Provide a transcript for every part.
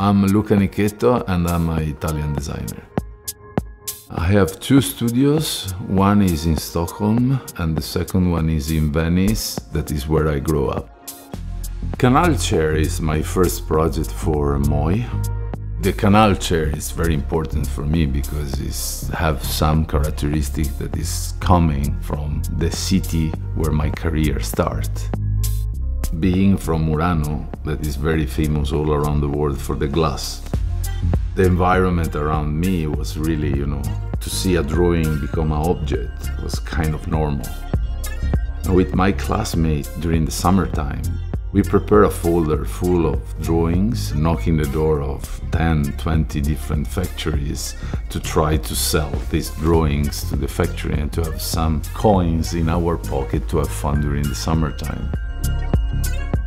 I'm Luca Nichetto and I'm an Italian designer. I have two studios. One is in Stockholm and the second one is in Venice. That is where I grew up. Canal Chair is my first project for Moooi. The canal chair is very important for me because it has some characteristic that is coming from the city where my career started. Being from Murano, that is very famous all around the world for the glass, the environment around me was really, you know, to see a drawing become an object was kind of normal. And with my classmate during the summertime, we prepare a folder full of drawings, knocking the door of 10, 20 different factories to try to sell these drawings to the factory and to have some coins in our pocket to have fun during the summertime.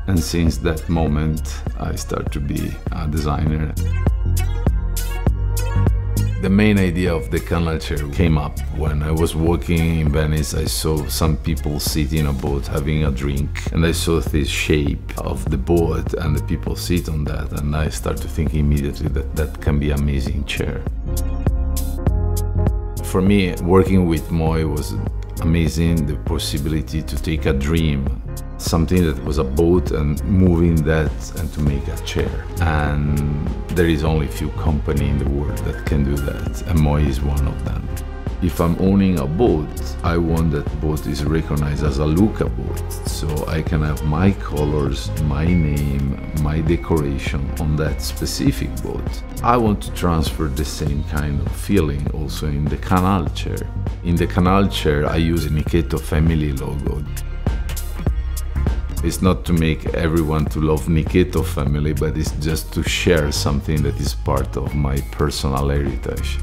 And since that moment, I start to be a designer. The main idea of the canal chair came up when I was walking in Venice. I saw some people sitting in a boat having a drink, and I saw this shape of the boat, and the people sit on that, and I started to thinking immediately that that can be amazing chair. For me, working with Moooi was amazing. The possibility to take a dream something that was a boat and moving that and to make a chair. And there is only few companies in the world that can do that, and Moooi is one of them. If I'm owning a boat, I want that boat is recognized as a Luca boat, so I can have my colors, my name, my decoration on that specific boat. I want to transfer the same kind of feeling also in the canal chair. In the canal chair, I use a Nichetto family logo. It's not to make everyone to love Nichetto family, but it's just to share something that is part of my personal heritage.